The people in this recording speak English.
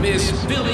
Miss Billy.